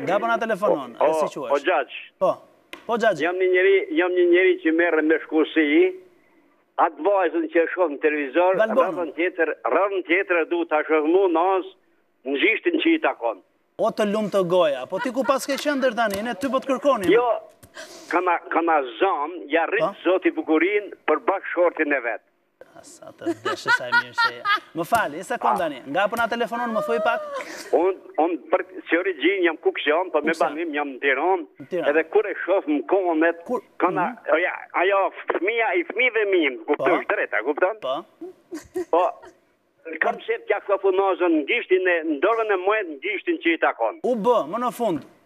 Nga po na telefonon, edhe si quhesh. Po, po Xhaxhi. Po. Po Xhaxhi. Jam një njeri, jam një njeri që merrem me shkuesi. Atë vajzën që e shoh në televizor, radhën tjetër, radhën tjetër e du t'ia shoh unazën në gjishtin që i takon. O të lumtë goja, po ti ku paske qenë deri tani, ne ty po të kërkonim. Jo, kam a, kam a zam, ia rritë po? zoti bukurinë për bashkëshortin e vet. Sa të vdeksha sa e mirë që je. Më fal, një sekundë tani. Nga po na telefonon, më thuaj pak. Unë, unë, për si origjinë jam kuksian, por po me banim jam në Tiron, edhe kur e shof më komet, kur... kana, mhm. ja, ajo, fëmija i fëmijëve mi, ku po. është drejta, kupton? Po. Po, kam qejf t'ia shof unazën në gishtin e, në dorën e majtë në gishtin që i takon. U bë, më në fund,